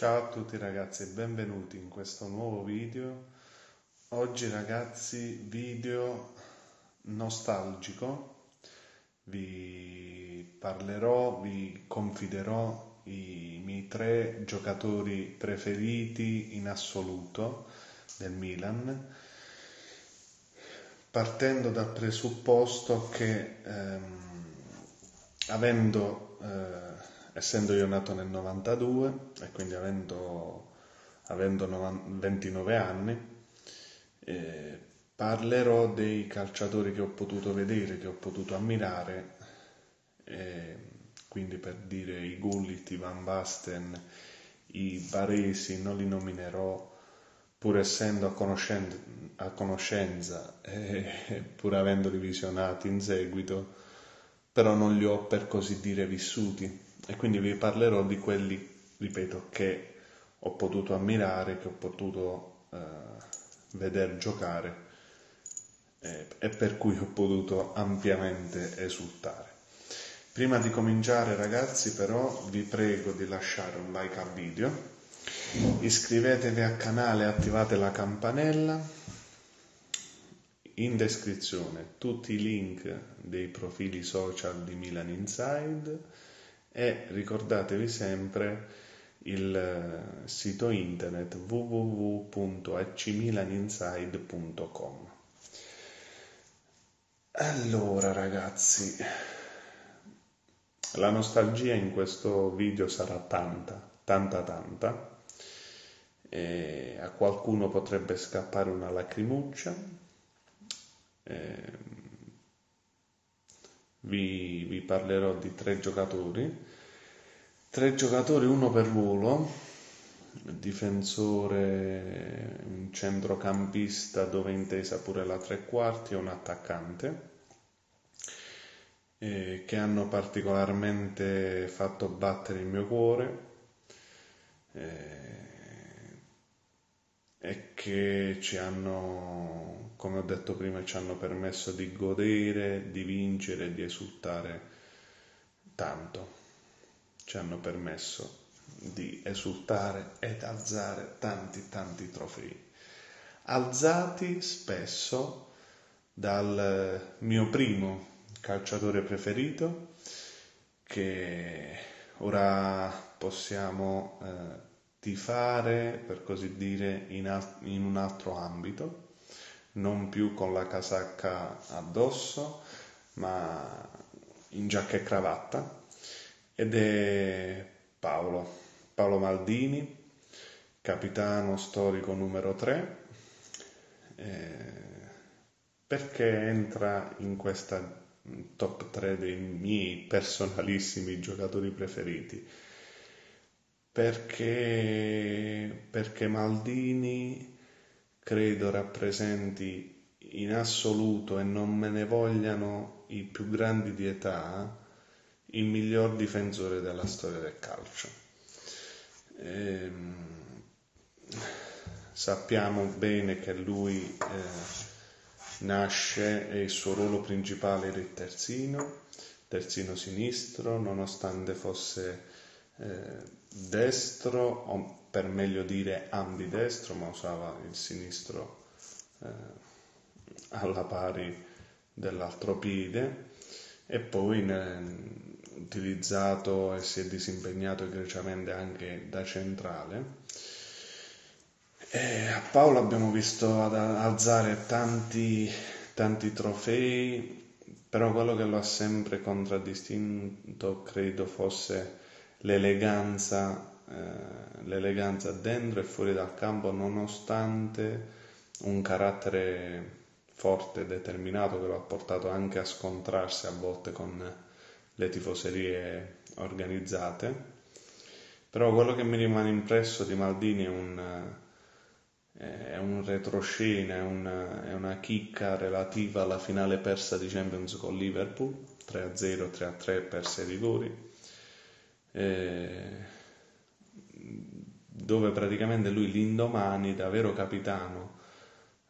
Ciao a tutti ragazzi e benvenuti in questo nuovo video. Oggi ragazzi video nostalgico. Vi parlerò, vi confiderò i miei tre giocatori preferiti in assoluto del Milan, partendo dal presupposto che ehm, avendo eh, essendo io nato nel 92 e quindi avendo, avendo 29 anni, eh, parlerò dei calciatori che ho potuto vedere, che ho potuto ammirare, eh, quindi per dire i Gullit, i Van Basten, i Baresi, non li nominerò pur essendo a, conoscenza, a conoscenza e pur avendoli visionati in seguito, però non li ho per così dire vissuti e quindi vi parlerò di quelli, ripeto, che ho potuto ammirare, che ho potuto eh, vedere giocare eh, e per cui ho potuto ampiamente esultare. Prima di cominciare ragazzi però vi prego di lasciare un like al video, iscrivetevi al canale attivate la campanella, in descrizione tutti i link dei profili social di Milan Inside e ricordatevi sempre il eh, sito internet www.accmilaninside.com allora ragazzi la nostalgia in questo video sarà tanta tanta tanta. E a qualcuno potrebbe scappare una lacrimuccia. E vi, vi parlerò di tre giocatori, tre giocatori uno per ruolo, difensore, un centrocampista dove intesa pure la tre quarti e un attaccante eh, che hanno particolarmente fatto battere il mio cuore eh, e che ci hanno, come ho detto prima, ci hanno permesso di godere, di vincere, di esultare tanto. Ci hanno permesso di esultare ed alzare tanti tanti trofei. Alzati spesso dal mio primo calciatore preferito che ora possiamo eh, tifare, per così dire, in, in un altro ambito, non più con la casacca addosso, ma in giacca e cravatta, ed è Paolo, Paolo Maldini, capitano storico numero 3, eh, perché entra in questa top 3 dei miei personalissimi giocatori preferiti perché, perché Maldini credo rappresenti in assoluto e non me ne vogliano i più grandi di età il miglior difensore della storia del calcio. Ehm, sappiamo bene che lui eh, nasce e il suo ruolo principale era il terzino, terzino sinistro, nonostante fosse eh, destro, o per meglio dire ambidestro, ma usava il sinistro eh, alla pari dell'altro piede e poi ne, utilizzato e si è disimpegnato egregiamente anche da centrale. E a Paolo abbiamo visto alzare tanti, tanti trofei, però quello che lo ha sempre contraddistinto credo fosse l'eleganza, eh, l'eleganza dentro e fuori dal campo nonostante un carattere forte e determinato che lo ha portato anche a scontrarsi a volte con le tifoserie organizzate. Però quello che mi rimane impresso di Maldini è un, è un retroscena, è una, è una chicca relativa alla finale persa di Champions con Liverpool, 3-0, 3-3 persi ai rigori eh, dove praticamente lui l'indomani da vero capitano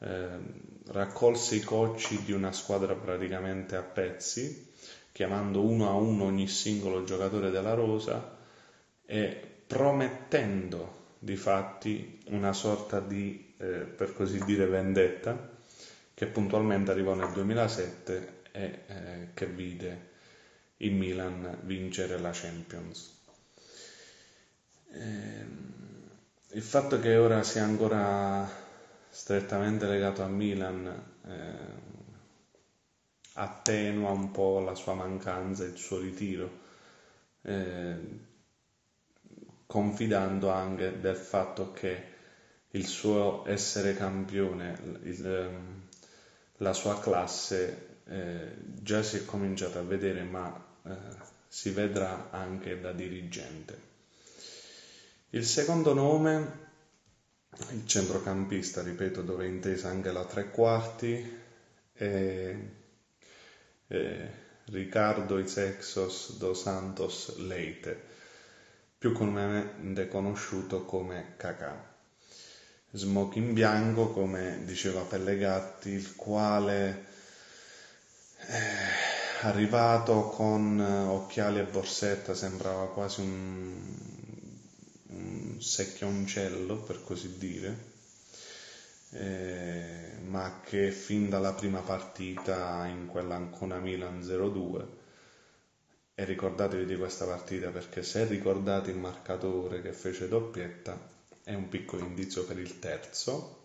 eh, raccolse i cocci di una squadra praticamente a pezzi, chiamando uno a uno ogni singolo giocatore della rosa e promettendo di fatti una sorta di, eh, per così dire, vendetta che puntualmente arrivò nel 2007 e eh, che vide il Milan vincere la Champions. Ehm, il fatto che ora sia ancora strettamente legato a Milan eh, attenua un po' la sua mancanza il suo ritiro, eh, confidando anche del fatto che il suo essere campione, il, ehm, la sua classe eh, già si è cominciata a vedere, ma eh, si vedrà anche da dirigente. Il secondo nome, il centrocampista, ripeto, dove è intesa anche la tre quarti, è, è Ricardo Isexos dos Santos Leite, più comunemente conosciuto come Cacà. Smoking bianco, come diceva Pellegatti, il quale eh, arrivato con occhiali e borsetta sembrava quasi un, un secchioncello, per così dire, eh, ma che fin dalla prima partita in quella Ancona Milan 0-2 e ricordatevi di questa partita perché se ricordate il marcatore che fece doppietta è un piccolo indizio per il terzo.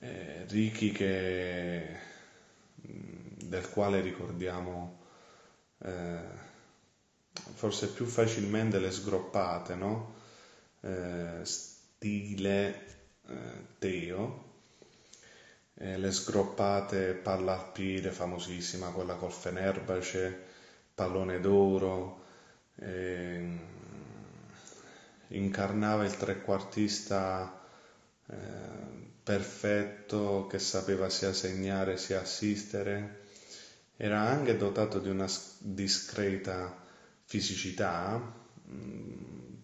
Eh, Ricky che, del quale ricordiamo eh, forse più facilmente le sgroppate, no? eh, stile eh, Teo, eh, le sgroppate palla al piede famosissima, quella col Fenerbahce, pallone d'oro, eh, incarnava il trequartista eh, perfetto che sapeva sia segnare sia assistere, era anche dotato di una discreta fisicità, mm,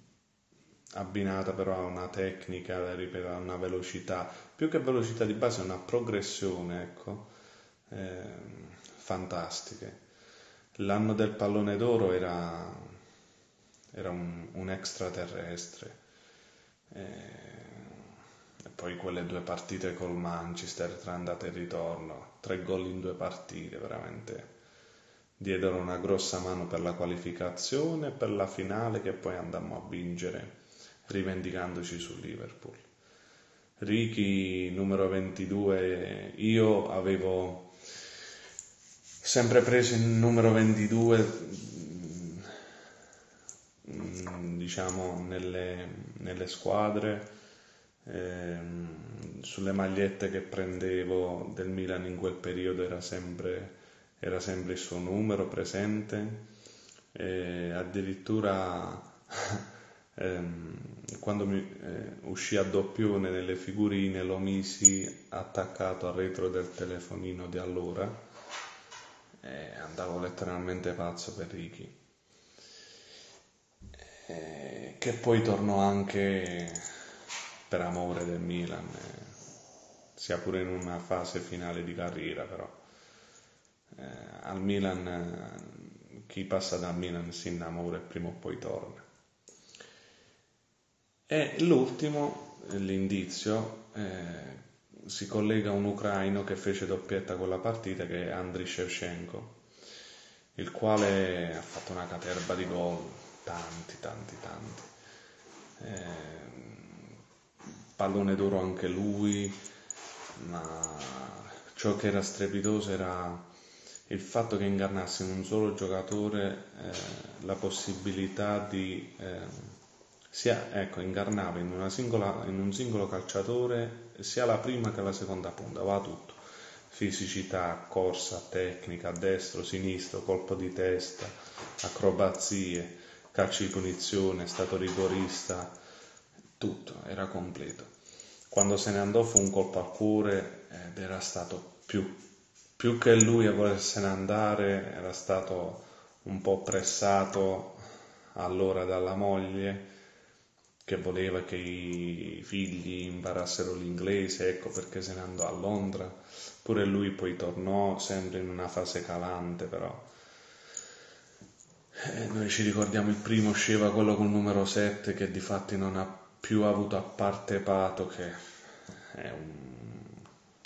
abbinata però a una tecnica, ripeto, a una velocità, più che velocità di base, una progressione, ecco, eh, fantastiche. L'anno del pallone d'oro era era un, un extraterrestre. E, e, poi quelle due partite col Manchester tra andata e ritorno, tre gol in due partite, veramente diedero una grossa mano per la qualificazione e per la finale che poi andammo a vincere rivendicandoci su Liverpool. Ricky numero 22, io avevo sempre preso il numero 22 Mm, diciamo nelle, nelle squadre, ehm, sulle magliette che prendevo del Milan in quel periodo era sempre, era sempre il suo numero presente. E addirittura ehm, quando mi, eh, uscì a doppione nelle figurine lo misi attaccato al retro del telefonino di allora. E andavo letteralmente pazzo per Ricky. Che poi tornò anche per amore del Milan, eh, sia pure in una fase finale di carriera, però eh, al Milan eh, chi passa dal Milan si innamora e prima o poi torna. E l'ultimo, l'indizio, eh, si collega a un ucraino che fece doppietta quella partita che è Andriy Shevchenko, il quale ha fatto una caterba di gol, tanti, tanti, tanti. Eh, pallone d'oro anche lui, ma ciò che era strepitoso era il fatto che incarnasse in un solo giocatore eh, la possibilità di eh, sia, ecco, incarnava in, singola, in, un singolo calciatore sia la prima che la seconda punta, va tutto. Fisicità, corsa, tecnica, destro, sinistro, colpo di testa, acrobazie, calci di punizione, stato rigorista, tutto, era completo. Quando se ne andò fu un colpo al cuore ed era stato più, più che lui a volersene andare, era stato un po' pressato allora dalla moglie che voleva che i figli imparassero l'inglese, ecco perché se ne andò a Londra. Pure lui poi tornò sempre in una fase calante, però eh, noi ci ricordiamo il primo usciva quello col numero 7 che di fatti non ha più avuto a parte Pato che è un,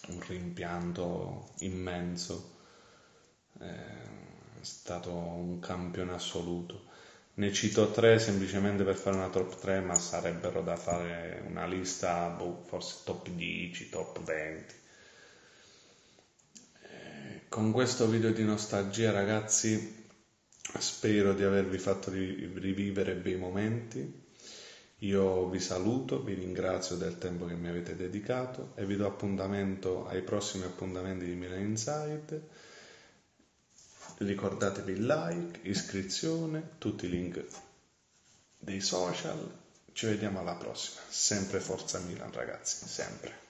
un rimpianto immenso, è stato un campione assoluto. Ne cito tre semplicemente per fare una top 3, ma sarebbero da fare una lista, boh, forse top 10, top 20. Eh, con questo video di nostalgia, ragazzi, spero di avervi fatto rivivere bei momenti. Io vi saluto, vi ringrazio del tempo che mi avete dedicato e vi do appuntamento ai prossimi appuntamenti di Milan Inside. Ricordatevi like, iscrizione, tutti i link dei social. Ci vediamo alla prossima. Sempre Forza Milan, ragazzi, sempre.